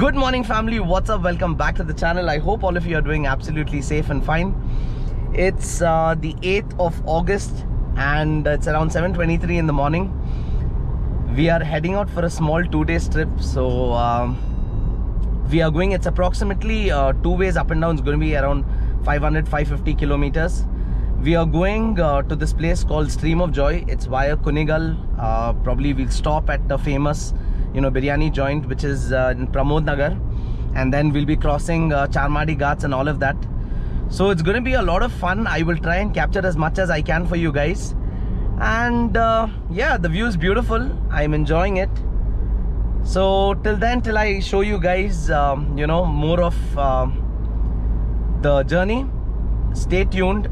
Good morning, family. What's up? Welcome back to the channel. I hope all of you are doing absolutely safe and fine. It's uh, the 8th of August and it's around 7:23 in the morning. We are heading out for a small two-day trip. So um, we are going. It's approximately uh, two ways up and down. It's going to be around 500, 550 kilometers. We are going uh, to this place called Stream of Joy. It's via Kunigal. Uh, probably we'll stop at the famous, you know, biryani joint, which is uh, in Pramod Nagar, and then we'll be crossing uh, Charmadi Ghats and all of that. So it's going to be a lot of fun. I will try and capture as much as I can for you guys. And uh, yeah, the view is beautiful. I'm enjoying it. So till then, till I show you guys, um, you know, more of uh, the journey. Stay tuned.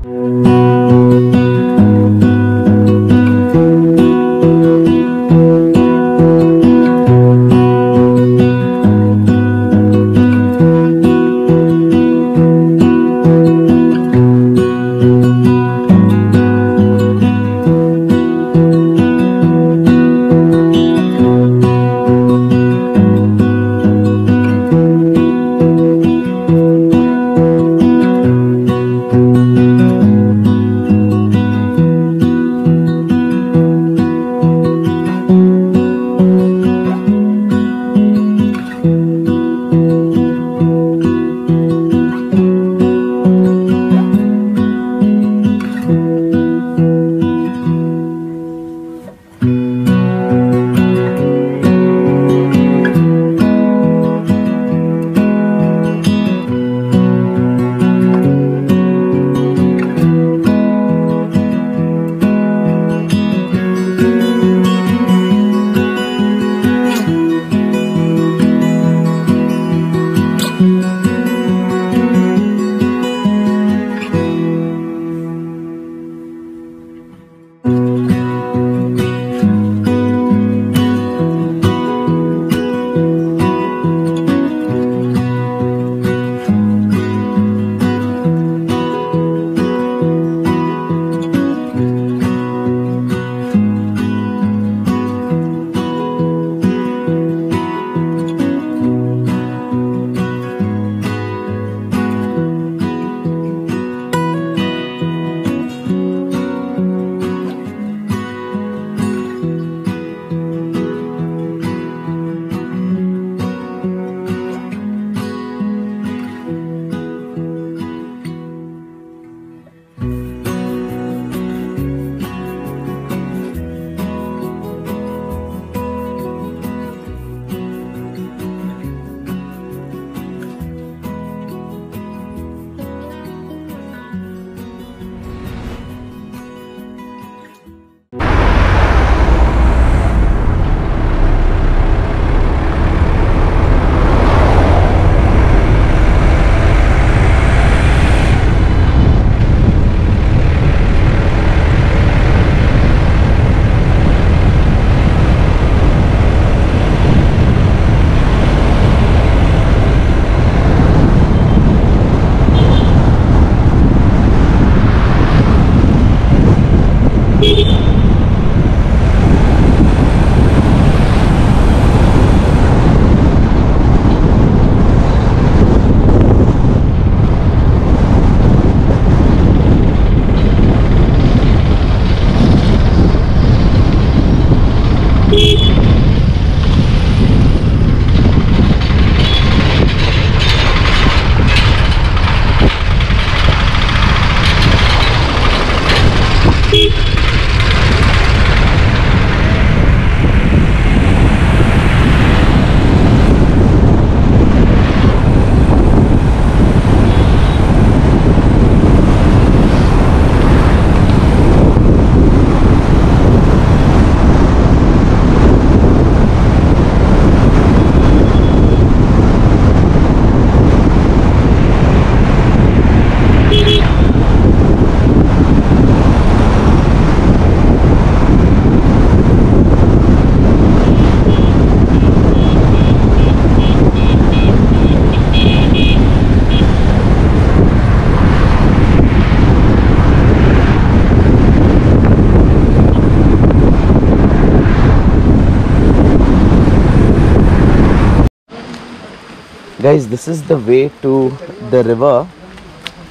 Guys this is the way to the river.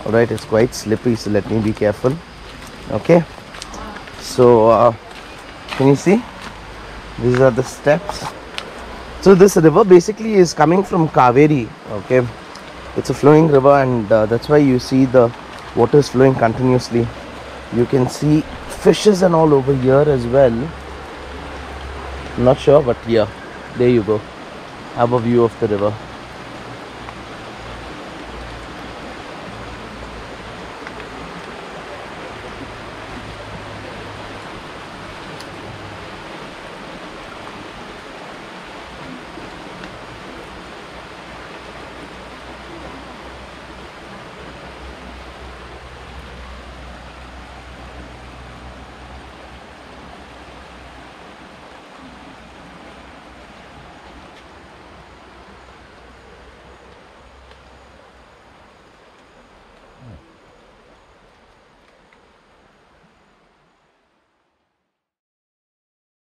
All right it's quite slippery so let me be careful. Okay. So uh, can you see? These are the steps. So this river basically is coming from Kaveri okay? It's a flowing river and uh, that's why you see the water is flowing continuously. You can see fishes and all over here as well. Not sure but yeah there you go. Have a view of the river